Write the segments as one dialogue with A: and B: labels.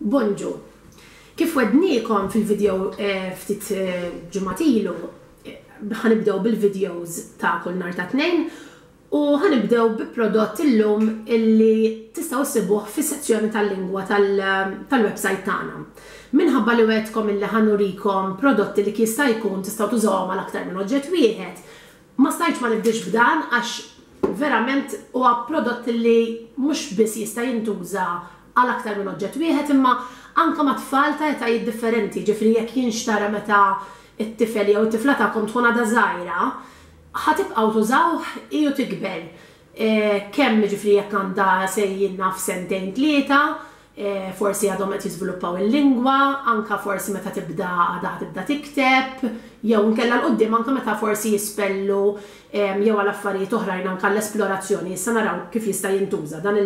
A: Bonġu. Kif wegħdniekom fil-video ftit ġimgħat ilu, ħa nibdew bil-videos ta' kull nhar ta' Tnejn u ħa nibdew bi prodott illum illi tistgħu ssibuh fis-sezzjoni tal-lingwa tal-websajt tagħna. Minħabba li wegħdtkom illi ħa nurikom prodotti li jista' jkun tistgħu tużawhom għal aktar minn oġġett wieħed, Ma stajtx ma nibdiex b'dan għax verament huwa prodott li mhux biss jista' jintuża għal aktar minn oġġett wieħed imma anke ma' tfal ta' etajiet differenti, jiġifieri jekk jinxtara meta t-tifel jew it-tifla tagħkom tkun għadha żgħira, ħa tibqgħu tużawh hi u tikber kemm jiġifieri jekk għandha sejjinha f'sentejn tlieta, forsi għadhom qed jiżviluppaw il-lingwa, anke forsi meta tibda għadha ħa tibda tikteb, jew inkella 'l quddiem anke meta forsi jispellu jew għal affarijiet oħrajn anke għall-esplorazzjoni. Issa naraw kif jista' jintuża. Dan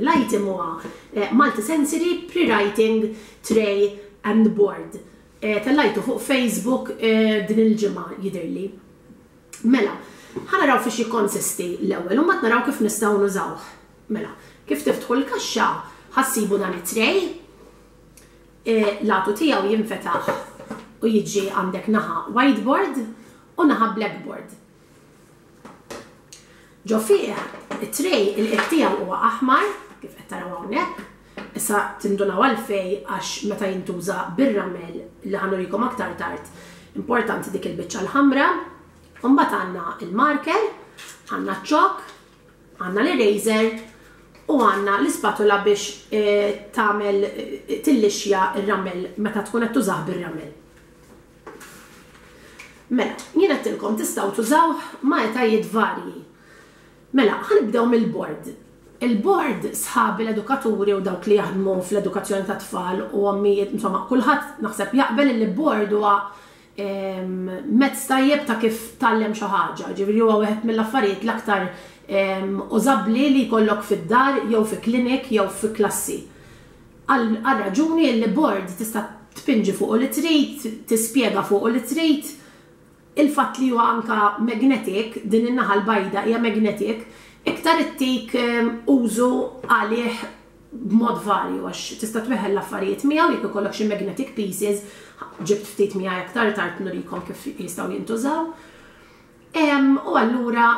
A: l-item huwa multisensory pre-writing tray and board. Tellajtu fuq Facebook din il-ġimgħa jidhirli. Mela, ħa naraw fiex jikkonsisti l-ewwel u mbagħad naraw kif nistgħu nużawh. Mela, kif tiftħu l-kaxxa ħa ssibu dan it-tray. L-għatu tiegħu jinfetaħ u jiġi għandek naħa whiteboard u naħa blackboard. Ġo fih, it-tray il-qiegħ tiegħu huwa aħmar, kif qed taraw hawnhekk. Issa tindunaw għalfejn għax meta jintuża bir-ramel li ħa nurikom aktar tard, importanti dik il-biċċa l-ħamra. U mbagħad għandna l-marker, għandna ċ-ċokk, Għandna l-eraser u għandna l-ispatula biex tagħmel tillixxja r-ramel meta tkun qed tużah bir-ramel. Mela, jien għedtilkom tistgħu tużawh ma' etajiet varji. Mela, ħa nibdew mill-bord. Il-bord, sħabi l-edukaturi u dawk li jaħdmu fl-edukazzjoni tat-tfal u ommijiet, insomma, kulħadd naħseb jaqbel illi bord huwa mezz tajjeb ta' kif tgħallem xi ħaġa, jiġifieri huwa wieħed mill-affarijiet l-aktar użabbli li jkollok fid-dar jew fi clinic jew fi klassi. Għar-raġuni li bord tista' tpinġi fuqu li trid, tispjega fuqu li trid, il-fatt li huwa anke magnetic, din in-naħa l-bajda hija magnetic, iktar ittik użu għalih, b'mod varju għax tista' tweħel l-affarijiet miegħu jekk ikollok xi magnetic pieces, ġibt ftit miegħi aktar tard nurikom kif jistgħu jintużaw. Ehm, u allura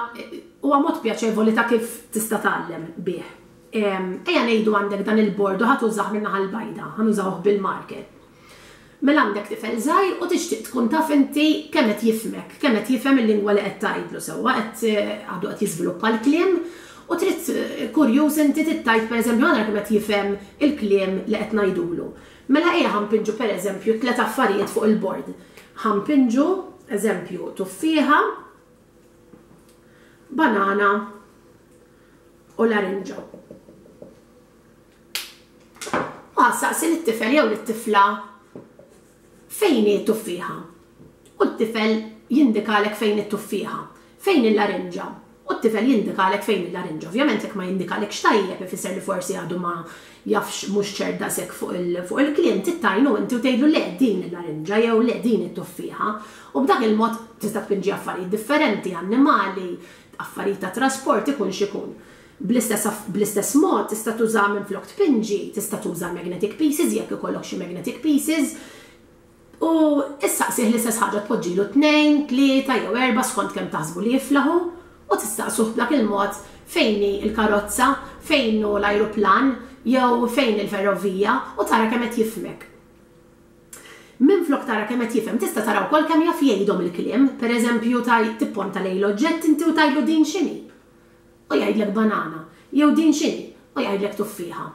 A: huwa mod pjaċevoli ta' kif tista' tgħallem bih. Ehm, ejja ngħidu għandek dan il-bord u ħa tużah min-naħa l-bajda, ħa nużawh bil-marker. Mela għandek tifel żgħir u tixtieq tkun taf inti kemm qed jifhmek, kemm qed jifhem il-lingwa li qed tgħidlu sewwa, qed għadu qed jiżviluppa l-kliem u trid kurjuż inti trid tgħid pereżempju ħa nara kemm qed jifhem il-kliem li qed ngħidulu. Mela ejja ħa npinġu pereżempju tliet affarijiet fuq il-bord. Ħa npinġu, eżempju, tuffieħa, banana u larinġa. Ħa saqsi lit-tifel jew lit-tifla fejn hi t-tuffieħa, u t-tifel jindikalek fejn hi t-tuffieħa. Fejn hi l-larinġa, u t-tifel jindikalek fejn hi l-larinġa. Ovvjament jekk ma jindikalekx tajjeb ifisser li forsi għadu ma jafx mhux ċert daqshekk fuq il-kliem, trid tgħinu inti u tgħidlu le din hi l-larinġa jew le din hi t-tuffieħa. U b'dak il-mod tista' tpinġi affarijiet differenti, annimali, affarijiet tat-trasport, ikun x'ikun. Bl-istess mod, tista' tuża minflok tpinġi, tista' tuża magnetic pieces jekk ikollok xi magnetic pieces, u ssaqsih l-istess ħaġa tpoġġilu tnejn, tlieta jew erbgħa skont kemm taħsbu li jiflaħ hu, u tistaqsuh b'dak il-mod fejn hi l-karozza, fejn hu l-ajruplan jew fejn hi l-ferrovija u tara kemm qed jifhmek. Minflok tara kemm qed jifhem, tista' tara wkoll kemm jaf jgħidhom il-kliem, pereżempju tipponta lejn l-oġġett inti u tgħidlu din x'inhi? u jgħidlek banana, jew din x'inhi? u jgħidlek tuffieħa.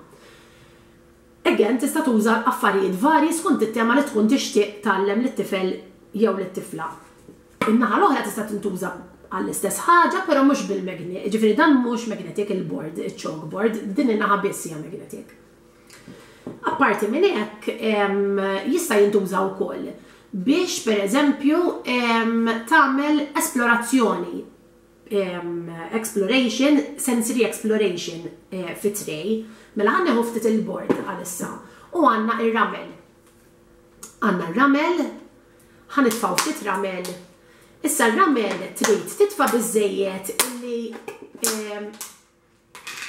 A: Again tista' tuża affarijiet varji skont it-tema li tkun tixtieq tgħallem lit-tifel jew lit-tifla. In-naħa l-oħra tista' tintuża għall-istess ħaġa però mhux bil-magnet, jiġifieri dan mhux magnetic il-bord, iċ-chalk board, din in-naħa biss hija magnetic. Apparti minn hekk jista' jintuża wkoll biex pereżempju tagħmel esplorazzjoni exploration, sensory exploration fit-tray. Mela ħa nieħu ftit il-bord għalissa u għandna r-ramel. Għandna r-ramel, ħa nitfgħu ftit ramel. Issa r-ramel trid titfa' biżżejjed li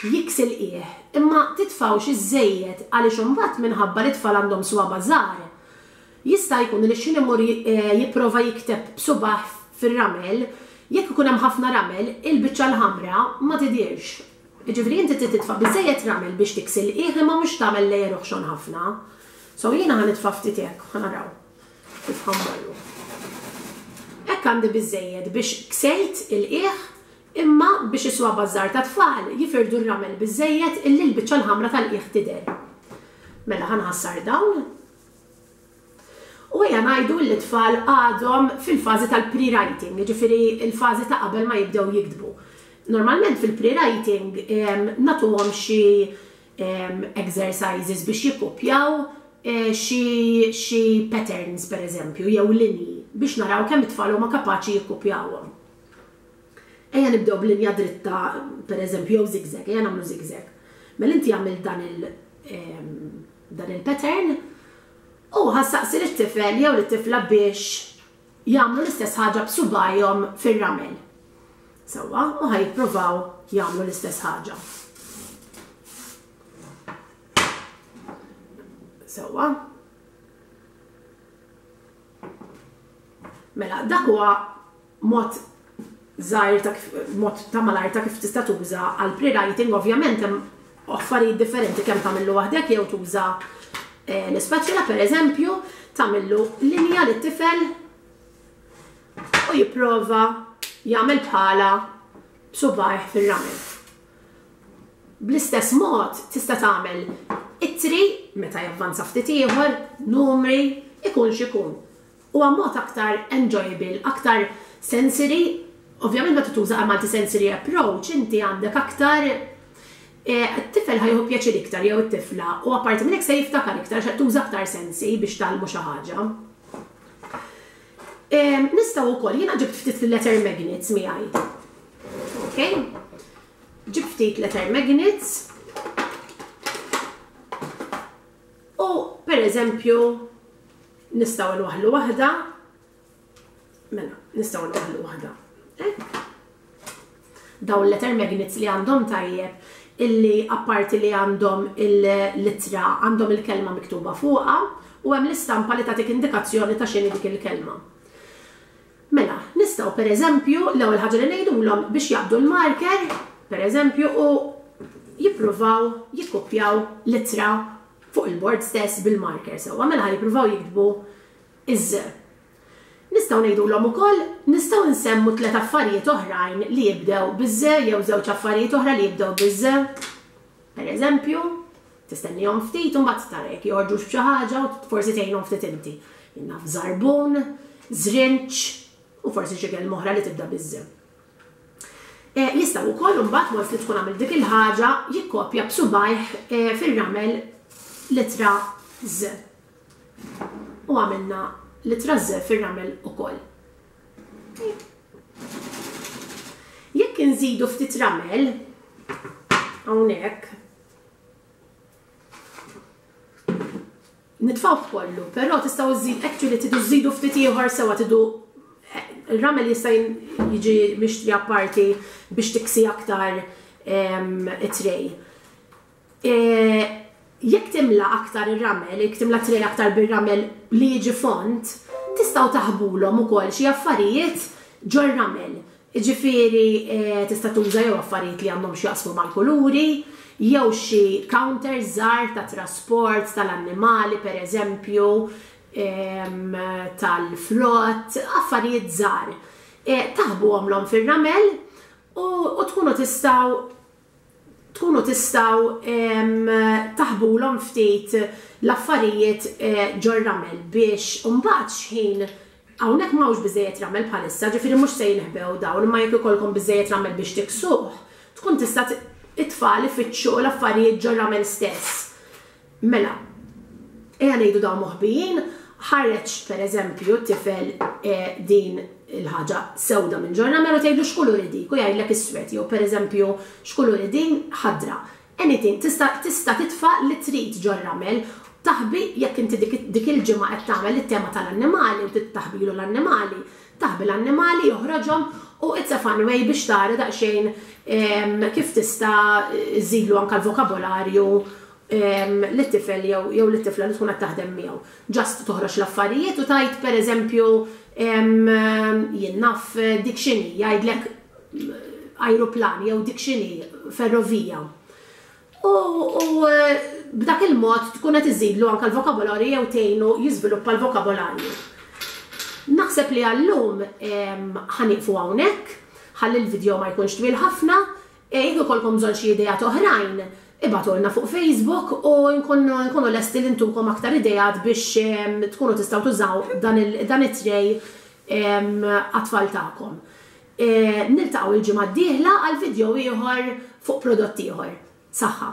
A: jiksi l-qiegħ, imma titfgħux iż-żejjed għaliex imbagħad minħabba li t-tfal għandhom swaba' żgħar, jista' jkun li x'ħin imur jipprova jikteb b'subgħah fir-ramel, jekk ikun hemm ħafna ramel, il-biċċa l-ħamra ma tidhirx. Jiġifieri inti trid titfa' biżżejjed ramel biex tiksi l-qiegħ imma mhux tagħmel lejh ruħ xogħol ħafna. So jiena ħa nitfa' ftit hekk, ħa naraw kif ħa mmorru. Hekk għandi biżżejjed biex ksejt il-qiegħ, Imma biex is-swaba' żgħar tat-tfal jifirdu r-ramel biżżejjed illi l-biċċa l-ħamra tal-qiegħ tidher. Mela ħa nħassar dawn. U ejja ngħidu illi t-tfal għadhom fil-fażi tal-pre-writing, jiġifieri l-fażi ta' qabel ma jibdew jiktbu. Normalment fil-pre-writing nagħtuhom xi exercises biex jikkupjaw xi patterns pereżempju jew linji biex naraw kemm it-tfal huma kapaċi jikkupjawhom. Ejja nibdew b'linja dritta, per eżempju, jew zigzag, ejja nagħmlu zigzag. Mela inti għamilt dan il dan il-pattern u ħa ssaqsi lit-tifel jew lit-tifla biex jagħmlu l-istess ħaġa b'subgħajhom fir-ramel. Sewwa, u ħa jippruvaw jagħmlu l-istess ħaġa. Sewwa. Mela, dak huwa mod żgħir ta' mod ta' malajr ta' kif tista' tuża għal pre-writing ovvjament hemm affarijiet differenti kemm tagħmillu waħdek jew tuża l-ispaċċula pereżempju tagħmillu linja lit-tifel u jipprova jagħmel bħalha b'subgħajh fir-ramel. Bl-istess mod tista' tagħmel ittri meta javvanza ftit ieħor, numri, ikun x'ikun. Huwa mod aktar enjoyable, aktar sensory. Ovvjament meta tuża a multisensory approach inti għandek aktar it-tifel ħa jieħu pjaċir iktar jew it-tifla u apparti minn hekk se jiftakar iktar għax qed tuża aktar sensi biex tgħallmu xi ħaġa. Nistgħu wkoll, jiena ġibt ftit letter magnets miegħi. Ok? Ġibt ftit letter magnets. U, per eżempju, nistgħu nwaħħlu waħda, mela, nistgħu nwaħħlu waħda hekk. Dawn letter magnets li għandhom tajjeb illi apparti li għandhom il-litra għandhom il-kelma miktuba fuqha u hemm l-istampa li tagħtik indikazzjoni ta' x'inhi dik il-kelma. Mela, nistgħu pereżempju, l-ewwel ħaġa li ngħidulhom biex jaqbdu l-marker, pereżempju, u jippruvaw jikkupjaw l-ittra fuq il-bord stess bil-marker, sewwa? Mela ħa jippruvaw jiktbu iż. Nistgħu ngħidulhom ukoll, nistgħu nsemmu tliet affarijiet oħrajn li jibdew biż jew żewġ affarijiet oħra li jibdew biż, pereżempju. Tistennihom ftit u mbagħad tara jekk joħorġux b'xi ħaġa u forsi tgħinhom ftit inti. Jien naf żarbun, żrinċ u forsi xi kelma oħra li tibda bi ż. Jistgħu wkoll imbagħad once li tkun għamilt dik il-ħaġa jikkopja b'subgħajh fir-ramel l-ittra ż. U għamilna l-ittra ż fir-ramel ukoll. Jekk inżidu ftit ramel hawnhekk. Nitfgħu f'kollu, però tistgħu żżid actually tidu żżidu ftit ieħor sewwa tidu ir-ramel jista' jiġi mixtri apparti biex tiksi aktar it-tray. Jekk timla aktar ir-ramel, jekk timla t-tray aktar bir-ramel li jiġi fond, tistgħu taħbulhom ukoll xi affarijiet ġor-ramel Jiġifieri tista' tuża jew affarijiet li għandhom x'jaqsmu mal-kuluri, jew xi counters żgħar tat-trasport tal-annimali, pereżempju tal-frott, affarijiet żgħar. Taħbuhomlhom fir-ramel u tkunu tistgħu tkunu tistgħu taħbulhom ftit l-affarijiet ġor-ramel biex imbagħad x'ħin, hawnhekk m'hawnx biżżejjed ramel bħalissa, ġifieri mhux se jinħbew dawn imma jekk ikollkom biżżejjed ramel biex tiksuh, tkun tista' it-tfal ifittxu l-affarijiet ġor-ramel stess. Mela, ejja ngħidu dawn moħbijin, ħareġ, per eżempju, tifel din il-ħaġa sewda minn ġorna, mera tgħidlu x'kulur hi dik u jgħidlek iswed jew per eżempju x'kulur hi din ħadra. Anything, tista' tista' titfa' li trid ġor-ramel. Taħbi, jekk inti dik dik il-ġimgħa qed tagħmel it-tema tal-annimali u taħbilu l-annimali, taħbi l-annimali, joħroġhom u it's a fun way biex tara daqsxejn kif tista' żżidlu anke l-vokabolarju lit-tifel jew lit-tifla li tkun qed taħdem miegħu. Just toħroġ l-affarijiet u tgħid pereżempju jien naf dik x'inhi, jgħidlek ajruplan jew dik x'inhi, ferrovija. u b'dak il-mod tkun qed iżidlu anke l-vokabolarju jew tgħinu jiżviluppa l-vokabolarju. Naħseb li għal-lum ħa nieqfu hawnhekk ħalli l-vidjow ma jkunx twil ħafna. Jekk ikollkom bżonn xi ideat oħrajn, ibgħatulna fuq Facebook u nkunu lesti li ntukom aktar ideat biex tkunu tistgħu tużaw dan it-tray għat-tfal tagħkom. Niltaqgħu l-ġimgħa d-dieħla għal vidjow ieħor fuq prodott ieħor. Saħħa.